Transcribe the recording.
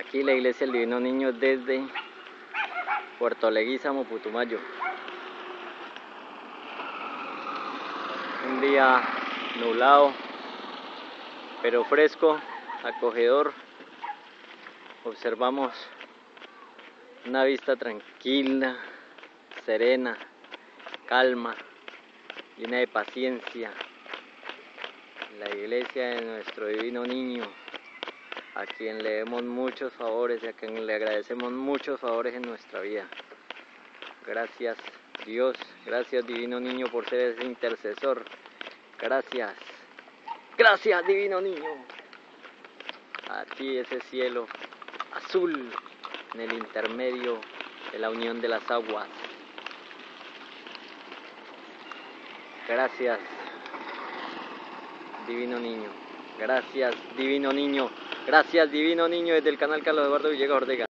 Aquí la iglesia del Divino Niño desde Puerto Leguízamo, Putumayo. Un día nublado, pero fresco, acogedor. Observamos una vista tranquila, serena, calma, llena de paciencia. La iglesia de nuestro divino niño, a quien le demos muchos favores y a quien le agradecemos muchos favores en nuestra vida. Gracias Dios, gracias divino niño por ser ese intercesor. Gracias, gracias divino niño. A ti ese cielo azul en el intermedio de la unión de las aguas. Gracias, Divino Niño. Gracias, Divino Niño. Gracias, Divino Niño, desde el canal Carlos Eduardo Villegas Ortega.